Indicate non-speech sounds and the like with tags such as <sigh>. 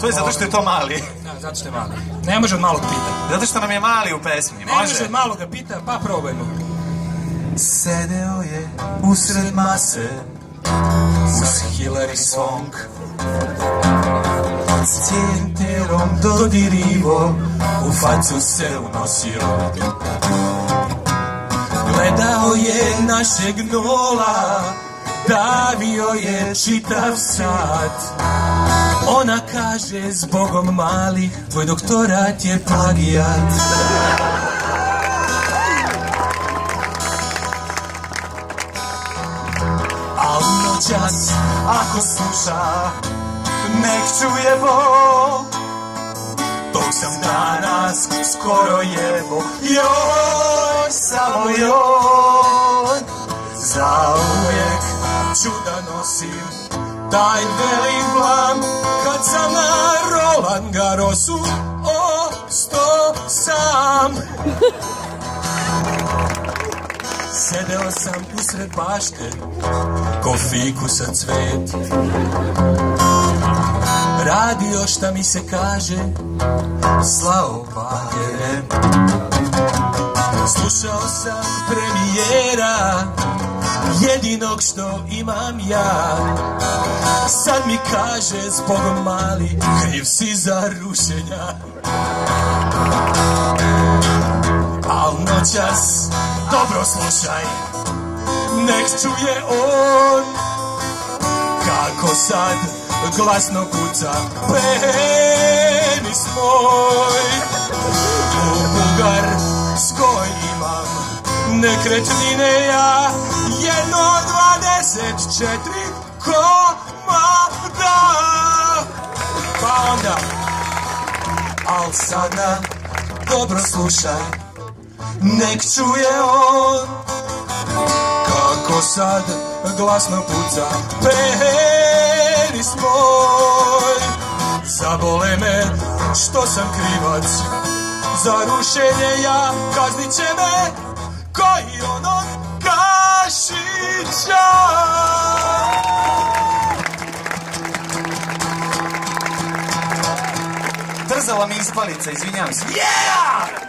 To je zato što je to mali. Da, zato što je mali. Ne može od malog pita. Zato što nam je mali u pesmi. Ne može Može? od malog pita, pa probajmo. Sedeo je usred mase Sa Hillary Swank. S cijelim telom dodirivo U facu se unosio Gledao je našeg nola, davio je čitav sat. Ona kaže, zbogom mali, tvoj doktorat je plagijat. A u noćas ako sluša Nek čuje Bog Tog sam danas skoro jebo Joj, samo joj Zauvijek ću da nosim Taj velik blam, kad sam na Roland Garrosu osto sam. <laughs> Sedeo sam usred bašte, ko fikusa cvet. Radio šta mi se kaže, slao bagere. Slušao sam premijera, jedinog što imam ja. Sad mi kaže, zbogom mali, kriv si za rušenja. Al noćas, dobro slušaj, nek čuje on kako sad glasno kuca penis moj. U nekretnine ja, jedno dvadeset četiri komada. Pa onda, al sada dobro slušaj, nek čuje on kako sad glasno puca penis moj Zabole me što sam krivac Za rušenje ja kaznit će me Koji onog kašića Trzala mi ispalica, izvinjavam se Yeah!